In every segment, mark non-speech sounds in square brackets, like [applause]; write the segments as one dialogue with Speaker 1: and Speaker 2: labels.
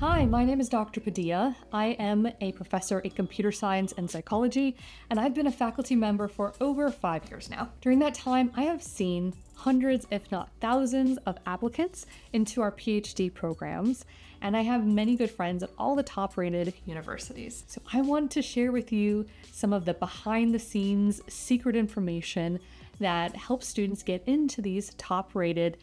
Speaker 1: Hi, my name is Dr. Padilla. I am a professor in computer science and psychology, and I've been a faculty member for over five years now. During that time, I have seen hundreds, if not thousands, of applicants into our PhD programs, and I have many good friends at all the top rated universities. So I want to share with you some of the behind the scenes secret information that helps students get into these top rated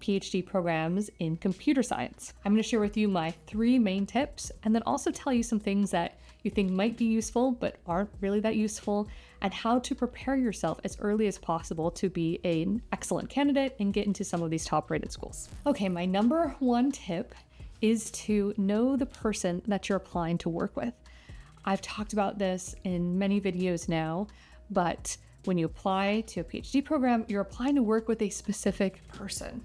Speaker 1: PhD programs in computer science. I'm going to share with you my three main tips and then also tell you some things that you think might be useful but aren't really that useful, and how to prepare yourself as early as possible to be an excellent candidate and get into some of these top rated schools. Okay, my number one tip is to know the person that you're applying to work with. I've talked about this in many videos now, but when you apply to a PhD program, you're applying to work with a specific person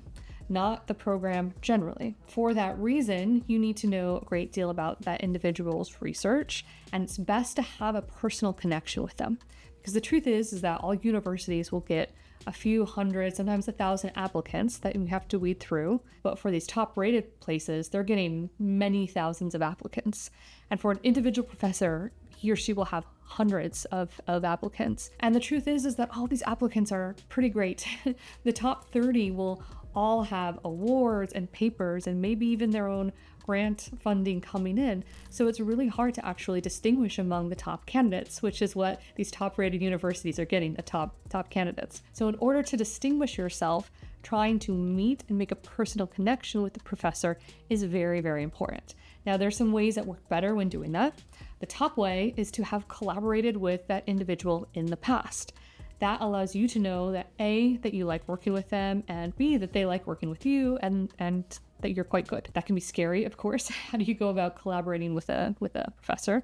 Speaker 1: not the program generally. For that reason, you need to know a great deal about that individual's research, and it's best to have a personal connection with them. Because the truth is, is that all universities will get a few hundred, sometimes a thousand applicants that you have to weed through. But for these top rated places, they're getting many thousands of applicants. And for an individual professor, he or she will have hundreds of, of applicants. And the truth is, is that all these applicants are pretty great. [laughs] the top 30 will all have awards and papers and maybe even their own grant funding coming in. So it's really hard to actually distinguish among the top candidates, which is what these top rated universities are getting, the top top candidates. So in order to distinguish yourself, trying to meet and make a personal connection with the professor is very, very important. Now, there's some ways that work better when doing that. The top way is to have collaborated with that individual in the past that allows you to know that A, that you like working with them, and B, that they like working with you and and that you're quite good. That can be scary, of course. [laughs] How do you go about collaborating with a with a professor?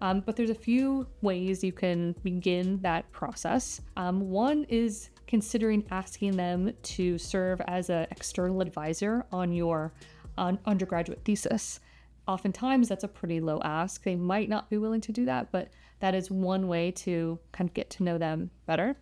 Speaker 1: Um, but there's a few ways you can begin that process. Um, one is considering asking them to serve as an external advisor on your on undergraduate thesis. Oftentimes, that's a pretty low ask. They might not be willing to do that, but that is one way to kind of get to know them better.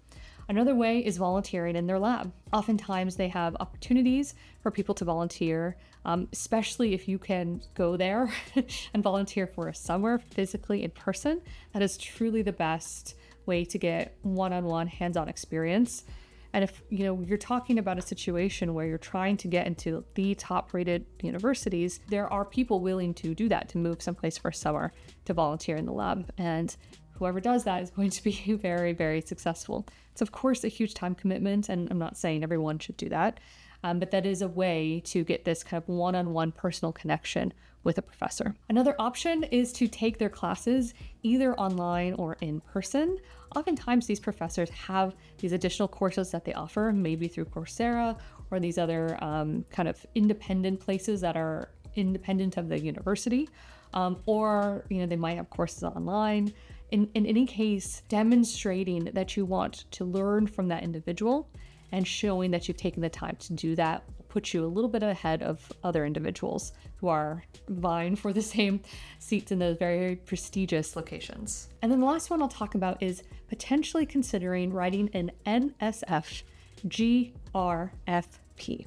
Speaker 1: Another way is volunteering in their lab. Oftentimes, they have opportunities for people to volunteer, um, especially if you can go there [laughs] and volunteer for a summer physically in person. That is truly the best way to get one on one hands on experience. And if you know you're talking about a situation where you're trying to get into the top rated universities, there are people willing to do that to move someplace for a summer to volunteer in the lab. And whoever does that is [laughs] going to be very, very successful. It's of course a huge time commitment, and I'm not saying everyone should do that. Um, but that is a way to get this kind of one on one personal connection with a professor. Another option is to take their classes either online or in person. Oftentimes, these professors have these additional courses that they offer, maybe through Coursera or these other um, kind of independent places that are independent of the university. Um, or you know they might have courses online in, in any case demonstrating that you want to learn from that individual and showing that you've taken the time to do that puts you a little bit ahead of other individuals who are vying for the [laughs] same seats in those very prestigious locations. And then the last one I'll talk about is potentially considering writing an NSF GRFP.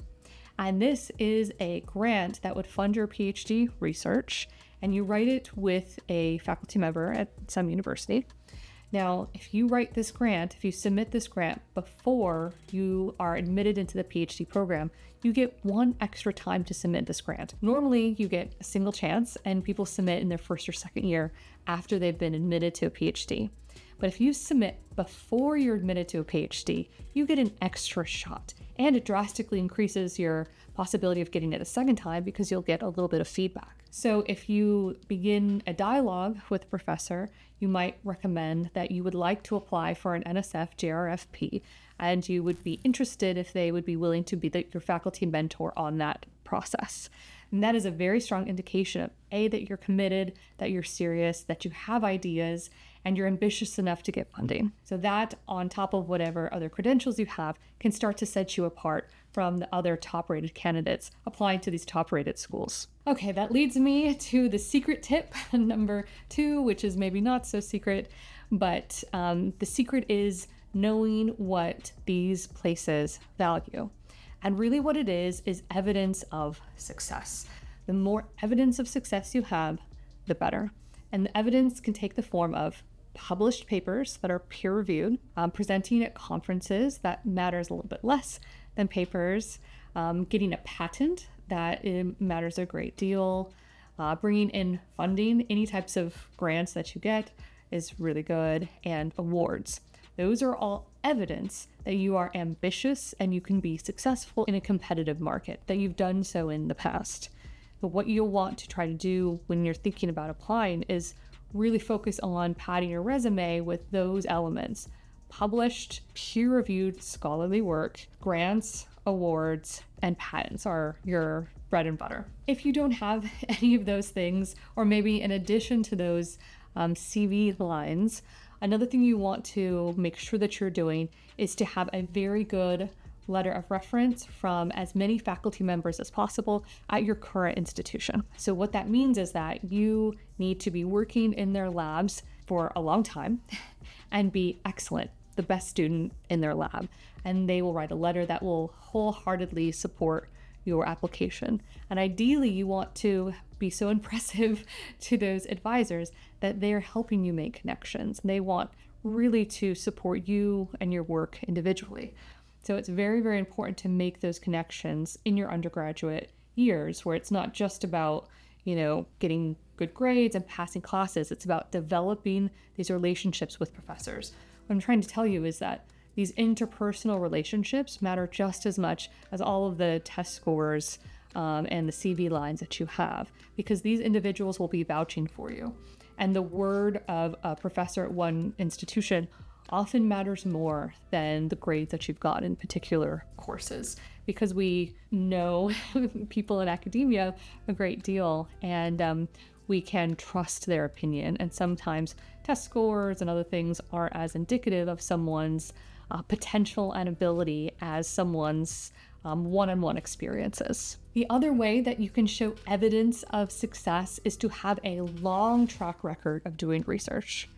Speaker 1: And this is a grant that would fund your PhD research, and you write it with a faculty member at some university. Now, if you write this grant, if you submit this grant before you are admitted into the PhD program, you get one extra time to submit this grant. Normally, you get a single chance, and people submit in their first or second year after they've been admitted to a PhD. But if you submit before you're admitted to a PhD, you get an extra shot. And it drastically increases your possibility of getting it a second time because you'll get a little bit of feedback. So if you begin a dialogue with a professor, you might recommend that you would like to apply for an NSF GRFP and you would be interested if they would be willing to be the, your faculty mentor on that process. And that is a very strong indication of A, that you're committed, that you're serious, that you have ideas, and you're ambitious enough to get funding. So, that on top of whatever other credentials you have can start to set you apart from the other top rated candidates applying to these top rated schools. Okay, that leads me to the secret tip [laughs] number two, which is maybe not so secret, but um, the secret is knowing what these places value. And really, what it is, is evidence of success. the more evidence of success you have, the better. And the evidence can take the form of published papers that are peer reviewed, um, presenting at conferences that matters a little bit less than papers, um, getting a patent that matters a great deal, uh, bringing in funding, any types of grants that you get is really good, and awards. Those are all evidence that you are ambitious and you can be successful in a competitive market, that you've done so in the past. But what you'll want to try to do when you're thinking about applying is really focus on padding your resume with those elements published, peer reviewed scholarly work, grants, awards, and patents are your bread and butter. If you don't have [laughs] any of those things, or maybe in addition to those um, CV lines, another thing you want to make sure that you're doing is to have a very good letter of reference from as many faculty members as possible at your current institution. So, what that means is that you need to be working in their labs for a long time [laughs] and be excellent, the best student in their lab. And they will write a letter that will wholeheartedly support your application. And ideally, you want to be so [laughs] impressive to those advisors that they're helping you make connections. They want really to support you and your work individually. So it's very, very important to make those connections in your undergraduate years where it's not just about, you know, getting good grades and passing classes. It's about developing these relationships with professors. What I'm trying to tell you is that these interpersonal relationships matter just as much as all of the test scores um, and the CV lines that you have, because these individuals will be vouching for you. And the word of a professor at one institution often matters more than the grades that you've got in particular courses because we know [laughs] people in academia a great deal and um, we can trust their opinion. And sometimes test scores and other things are as indicative of someone's uh, potential and ability as someone's one on one experiences. The other way that you can show evidence of success is to have a long track record of doing research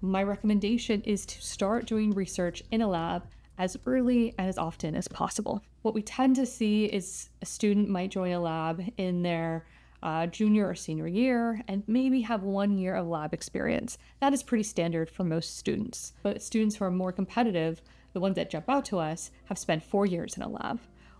Speaker 1: my recommendation is to start doing research in a lab as early and as often as possible. What we tend to see is a student might join a lab in their uh, junior or senior year and maybe have one year of lab experience. That is pretty standard for most students. But students who are more competitive, the ones that jump out to us, have spent four years in a lab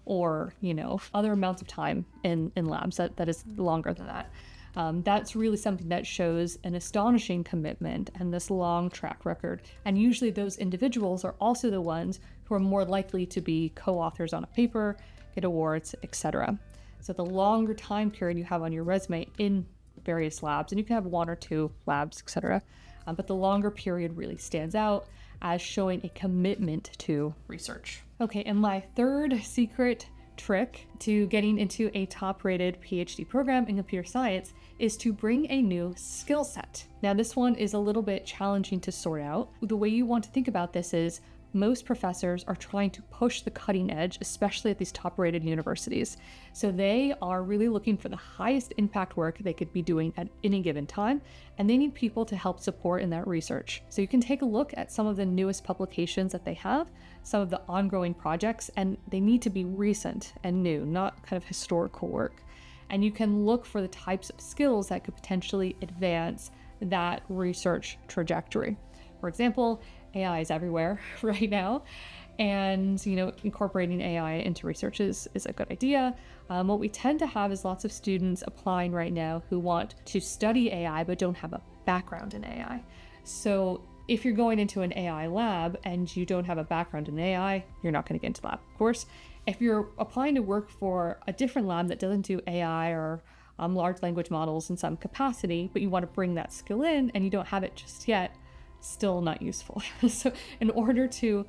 Speaker 1: or, you know, other amounts of time in, in labs that, that is longer than that. Um, that's really something that shows an astonishing commitment and this long track record. And usually, those individuals are also the ones who are more likely to be co authors on a paper, get awards, etc. So, the longer time period you have on your resume in various labs, and you can have one or two labs, etc., um, but the longer period really stands out as showing a commitment to research. Okay, and my third secret trick to getting into a top rated PhD program in computer science is to bring a new skill set. Now, this one is a little bit challenging to sort out. The way you want to think about this is most professors are trying to push the cutting edge, especially at these top rated universities. So they are really looking for the highest impact work they could be doing at any given time, and they need people to help support in that research. So you can take a look at some of the newest publications that they have, some of the ongoing projects, and they need to be recent and new, not kind of historical work. And you can look for the types of skills that could potentially advance that research trajectory. For example, AI is everywhere [laughs] right now. And, you know, incorporating AI into research is, is a good idea. Um, what we tend to have is lots of students applying right now who want to study AI but don't have a background in AI. So if you're going into an AI lab and you don't have a background in AI, you're not going to get into lab. Of course, if you're applying to work for a different lab that doesn't do AI or um, large language models in some capacity, but you want to bring that skill in and you don't have it just yet, still not useful. [laughs] so, in order to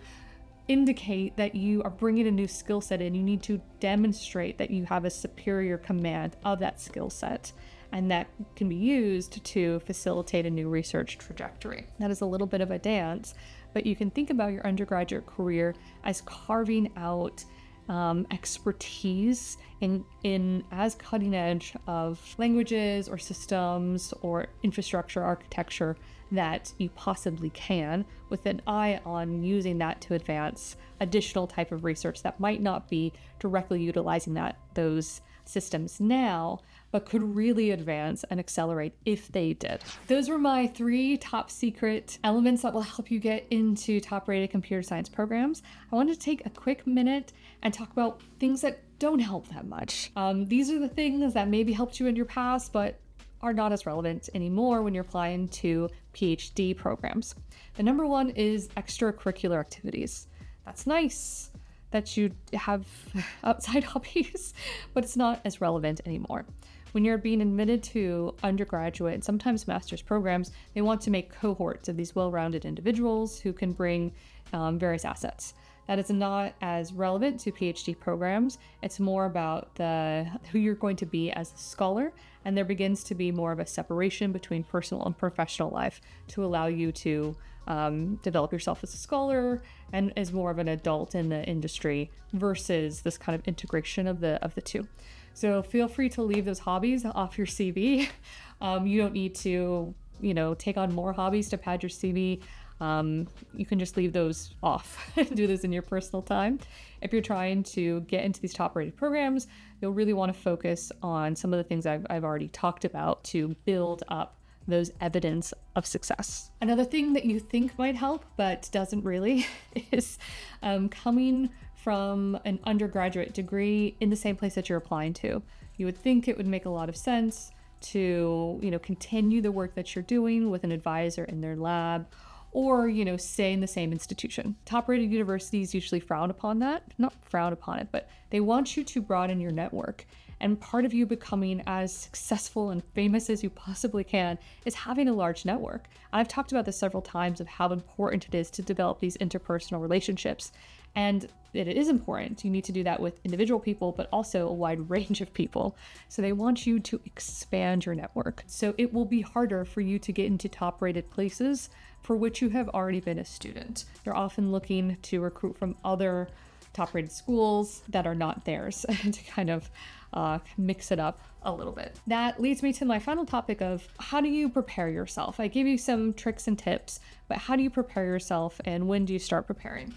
Speaker 1: indicate that you are bringing a new skill set in, you need to demonstrate that you have a superior command of that skill set. And that can be used to facilitate a new research trajectory. That is a little bit of a dance, but you can think about your undergraduate career as carving out um, expertise in in as cutting edge of languages or systems or infrastructure architecture that you possibly can with an eye on using that to advance additional type of research that might not be directly utilizing that those systems now but could really advance and accelerate if they did. Those were my three top secret elements that will help you get into top rated computer science programs. I wanted to take a quick minute and talk about things that don't help that much. Um, these are the things that maybe helped you in your past, but are not as relevant anymore when you're applying to PhD programs. The number one is extracurricular activities. That's nice that you have [laughs] outside [laughs] hobbies, but it's not as relevant anymore. When you're being admitted to undergraduate and sometimes master's programs, they want to make cohorts of these well rounded individuals who can bring um, various assets. That is not as relevant to PhD programs. It's more about the who you're going to be as a scholar, and there begins to be more of a separation between personal and professional life to allow you to um, develop yourself as a scholar and as more of an adult in the industry versus this kind of integration of the of the two. So feel free to leave those hobbies off your CV. [laughs] Um, you don't need to, you know, take on more hobbies to pad your CV. Um, you can just leave those off [laughs] and do this in your personal time. If you're trying to get into these top rated programs, you'll really want to focus on some of the things I've, I've already talked about to build up those evidence of success. Another thing that you think might help, but doesn't really, [laughs] is um, coming from an undergraduate degree in the same place that you're applying to. You would think it would make a lot of sense to, you know, continue the work that you're doing with an advisor in their lab or you know stay in the same institution top rated universities usually frown upon that not frown upon it but they want you to broaden your network and part of you becoming as successful and famous as you possibly can is having a large network. I've talked about this several times of how important it is to develop these interpersonal relationships. And it is important. You need to do that with individual people, but also a wide [laughs] range of people. So they want you to expand your network. So it will be harder for you to get into top rated places for which you have already been a student. They're often looking to recruit from other top rated schools that are not theirs [laughs] to kind of uh, mix it up a little bit. That leads me to my final topic of how do you prepare yourself? I gave you some tricks and tips, but how do you prepare yourself and when do you start preparing?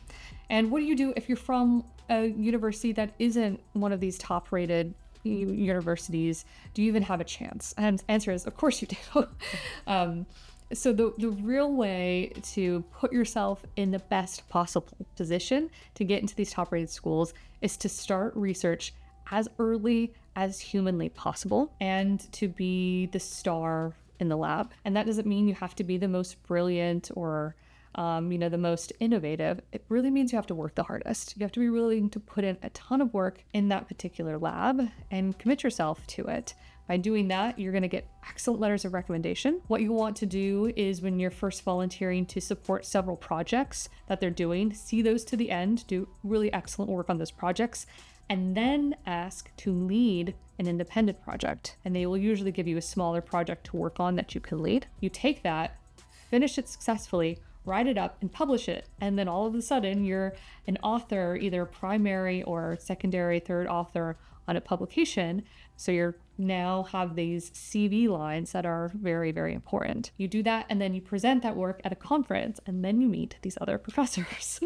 Speaker 1: And what do you do if you're from a university that isn't one of these top rated universities? Do you even have a chance? And answer is, of course you do. [laughs] um, so the the real way to put yourself in the best possible position to get into these top rated schools is to start research as early as humanly possible and to be the star in the lab. And that doesn't mean you have to be the most brilliant or um, you know, the most innovative, it really means you have to work the hardest. You have to be willing to put in a ton of work in that particular lab and commit yourself to it. By doing that, you're going to get excellent letters of recommendation. What you want to do is when you're first volunteering to support several projects that they're doing, see those to the end, do really excellent work on those projects, and then ask to lead an independent project. And they will usually give you a smaller project to work on that you can lead. You take that, finish it successfully, write it up, and publish it. And then all of a sudden, you're an author, either primary or secondary, third author on a publication. So you're now have these CV lines that are very, very important. You do that and then you present that work at a conference and then you meet these other professors.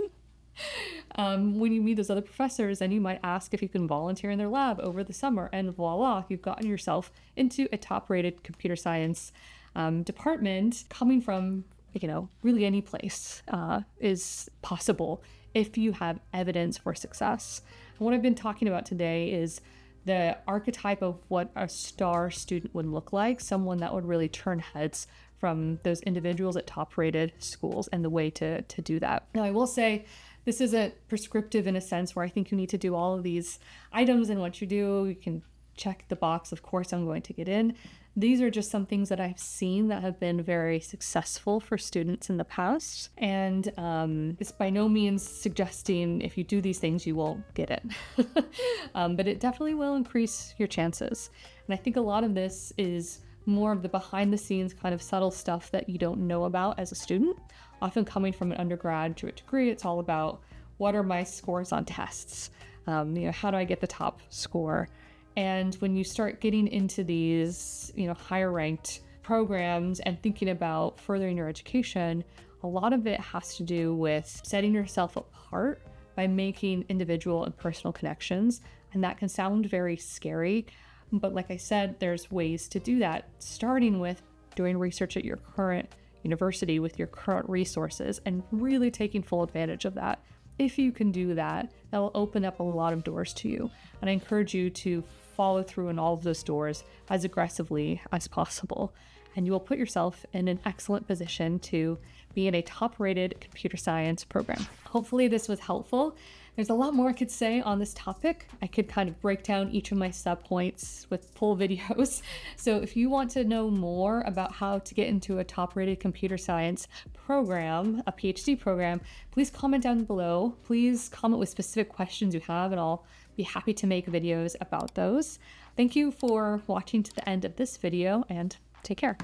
Speaker 1: [laughs] um, when you meet those other professors, then you might ask if you can volunteer in their lab over the summer, and voila, you've gotten yourself into a top rated computer science um, department coming from, you know, really any place uh, is possible if you have evidence for success. And what I've been talking about today is the archetype of what a star student would look like, someone that would really turn heads from those individuals at top rated schools and the way to, to do that. Now, I will say this isn't prescriptive in a sense where I think you need to do all of these items and what you do. You can check the box, of course, I'm going to get in. These are just some things that I've seen that have been very successful for students in the past. And um, it's by no means suggesting if you do these things, you will get it. [laughs] um, but it definitely will increase your chances. And I think a lot of this is more of the behind the scenes kind of subtle stuff that you don't know about as a student. Often coming from an undergraduate degree, it's all about what are my scores on tests? Um, you know, how do I get the top score? And when you start getting into these, you know, higher ranked programs and thinking about furthering your education, a lot of it has to do with setting yourself apart by making individual and personal connections. And that can sound very scary, But like I said, there's ways to do that, starting with doing research at your current university with your current resources and really taking full advantage of that. If you can do that, that will open up a lot of doors to you. And I encourage you to follow through in all of those doors as aggressively as possible. And you will put yourself in an excellent position to be in a top rated computer science program. Hopefully, this was helpful. There's a lot more I could say on this topic. I could kind of break down each of my sub points with full [laughs] videos. So, if you want to know more about how to get into a top rated computer science program, a PhD program, please comment down below. Please comment with specific questions you have, and I'll be happy to make videos about those. Thank you for watching to the end of this video, and take care.